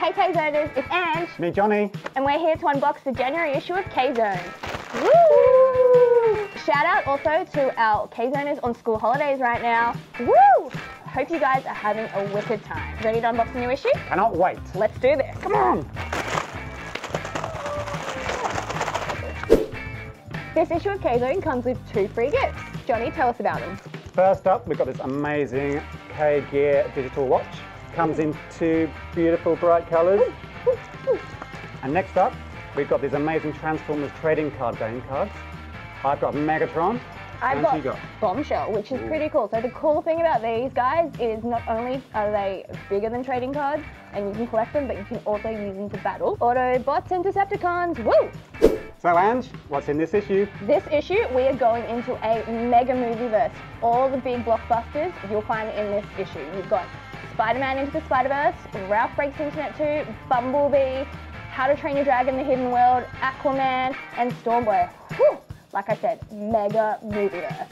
Hey K-Zoners, it's Ange, Me, Johnny. and we're here to unbox the January issue of K-Zone. Woo! Shout out also to our K-Zoners on school holidays right now. Woo! Hope you guys are having a wicked time. Ready to unbox the new issue? Cannot wait. Let's do this. Come on. This issue of K-Zone comes with two free gifts. Johnny, tell us about them. First up, we've got this amazing K Gear digital watch. Comes in two beautiful bright colours. And next up, we've got these amazing Transformers trading card game cards. I've got Megatron. I've got, got Bombshell, which is pretty cool. So the cool thing about these guys is not only are they bigger than trading cards and you can collect them, but you can also use them to battle Autobots and Decepticons. Woo! So Ange, what's in this issue? This issue, we are going into a mega movie verse. All the big blockbusters, you'll find in this issue. You've got Spider-Man Into the Spider-Verse, Ralph Breaks Internet 2, Bumblebee, How to Train Your Dragon The Hidden World, Aquaman, and Stormboy. Whew! Like I said, mega movie verse.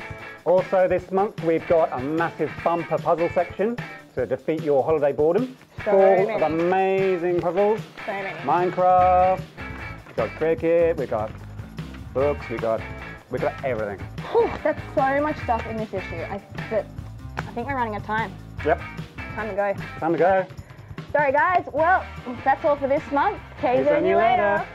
Also this month, we've got a massive bumper puzzle section to defeat your holiday boredom. So Full many. of amazing puzzles. So many. Minecraft, got cricket, we've got books, we've got, we've got everything. Whew, that's so much stuff in this issue. I, but I think we're running out of time. Yep, Time to go. time to go. Sorry guys, well, that's all for this month. You you later. later.